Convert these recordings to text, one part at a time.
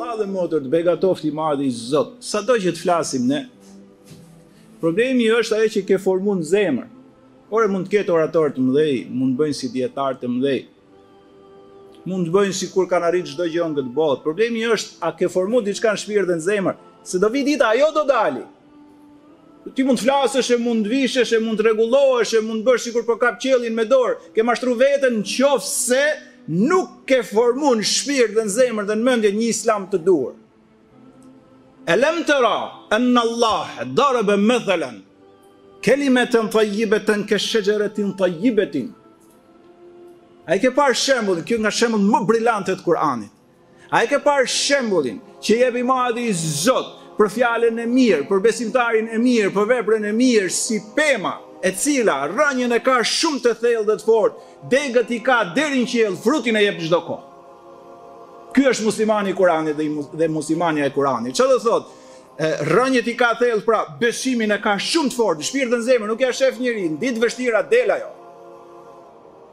Vëlla dhe motër të begatoftë i madhi Zot. Sado që të flasim ne Problemi është ajo që ke formu në zemër. Ore mund të ketë oratorë të mëdhej, mund të bëjnë si dijetarë të mëdhej. Mund të bëjnë sikur kanë arrit çdo gjë në këtë botë. Problemi është a ke formu diçka në shpirt dhe në zemër, se do vi dita ajo do dalë. Ti mund të flasësh e mund të vishesh e mund të rregullohesh e mund të bësh sikur po kap qiellin me dorë. Ke mashtru veten në qoftë se nuk ke formu në shpirt dhe në zemër dhe në mendje një islam të duhur. Alam tara an Allah daraba mathalan kalimatan tayyibatan ka shajaratin tayyibatin. A e ke parë shembullin, kjo nga shembujt më brilantë të Kur'anit. A e ke parë shembullin që jep i madhi Zot për fjalën e mirë, për besimtarin e mirë, për veprën e mirë si pema, e cila rrënjën e ka shumë të thellë dhe të fortë, degët i ka deri në qiell, frutin e jep çdo kohë. Ky është muslimani i Kuranit dhe, dhe muslimania e Kuranit. Çfarë do thotë? rrënjët i ka thellë, pra besimin e ka shumë të fortë, shpirt e zemër, nuk ja shef njeri, në ditë të vështira del ajo.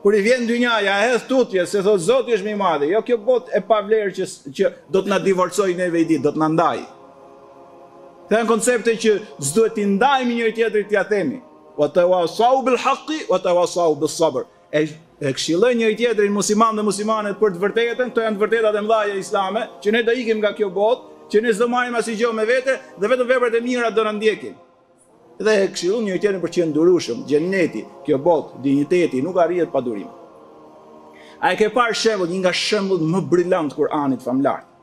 Kur i vjen dynjaja, e hedh tutje, se thotë, Zoti është më i madh. Jo kjo botë e pavlerë që, që do të na divorcojë neve një ditë, do të na ndajë. Këta janë koncepte që s'duhet t'i ndajmë njëri tjetrit t'ia themi. Wa tawasau bil haqqi wa tawasau bis sabr. E, e këshillojnë njëri tjetrin muslimanët dhe muslimanet për të vërtetën, këto janë të vërtetat e mëdha islame, që ne do ikim nga kjo botë, që ne s'do marrim asnjë gjë me vete dhe vetëm veprat e mira do na ndjekin. Dhe e këshillojnë njëri tjetrin për të qenë të durueshëm, Xheneti, kjo botë, dinjiteti, nuk arrihet pa durim. A e ke parë shembullin, një nga shembujt më brilantë të Kur'anit famëlartë?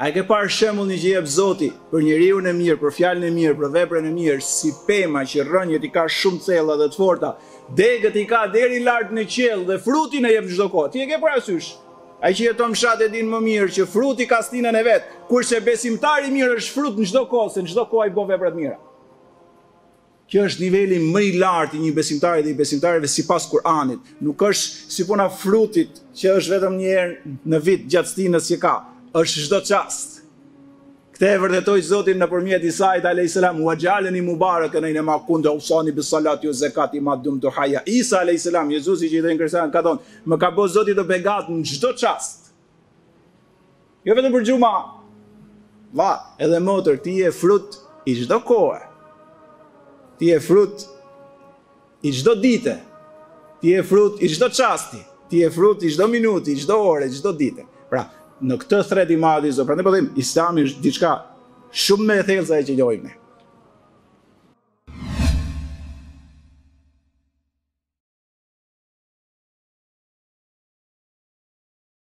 A e ke parë shembullin që jep Zoti për njeriun e mirë, për fjalën e mirë, për veprën e mirë, si pema që rrënjët i ka shumë të thella dhe të forta, degët i ka deri lart në qiell dhe frutin e jep çdo kohë. Ti e ke parasysh? Ai që jeton në fshat e din më mirë që fruti ka stinën e vet, kurse besimtari i mirë është frut në çdo kohë, se në çdo kohë ai bën vepra të mira. Ky është niveli më i lartë i një besimtari dhe i besimtarëve sipas Kur'anit. Nuk është si puna frutit që është vetëm një herë në vit gjatë stinës që ka, është çdo çast. Këtë e vërteton Zoti nëpërmjet Isait alejselam, "Wa ja'alani mubarakan aina ma kuntu wa awsani bis salati waz zakati ma dumtu hayya." Isa alejselam, Jezusi që i thonë kristianët, ka thënë, "Më ka bërë Zoti të begatë në çdo çast." Jo vetëm për xhuma. Vëlla dhe motër, ti je frut i çdo kohe. Ti je frut i çdo dite, ti je frut i çdo çasti, ti je frut i çdo minuti, i çdo ore, i çdo dite. Pra, në këtë thërret i madhi Zot, prandaj po them, Islami është diçka shumë më e thellë se ajo që njohim ne.